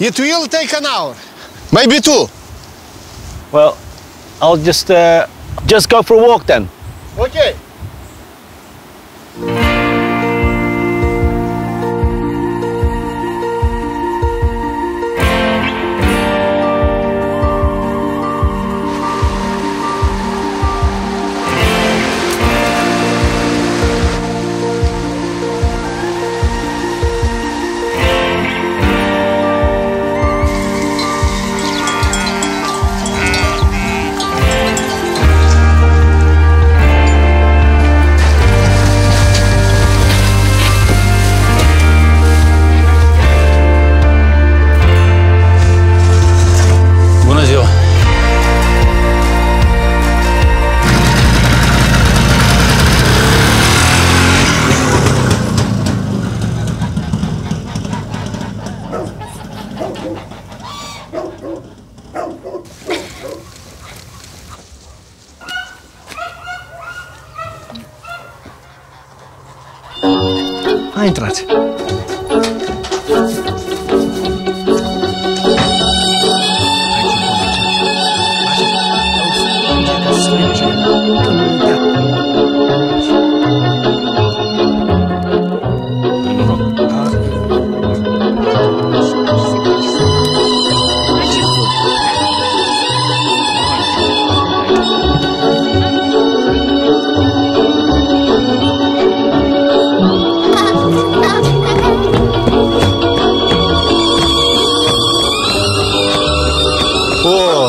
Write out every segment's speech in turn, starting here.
It will take an hour. Maybe two. Well, I'll just uh, just go for a walk then. Okay. Hai, intrați.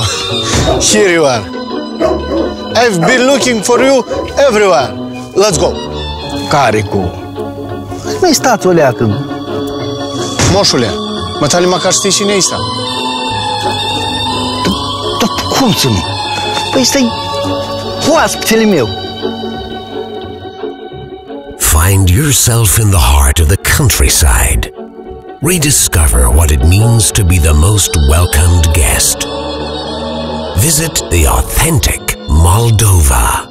Oh, here you are. I've been looking for you everywhere. Let's go. Care cu? Mai stați o leacă. Moșule, mătale măcar știi cine este. Dar cum să nu? Păi stai oaspetele meu. Find yourself in the heart of the countryside. Rediscover what it means to be the most welcomed guest. Visit the authentic Moldova.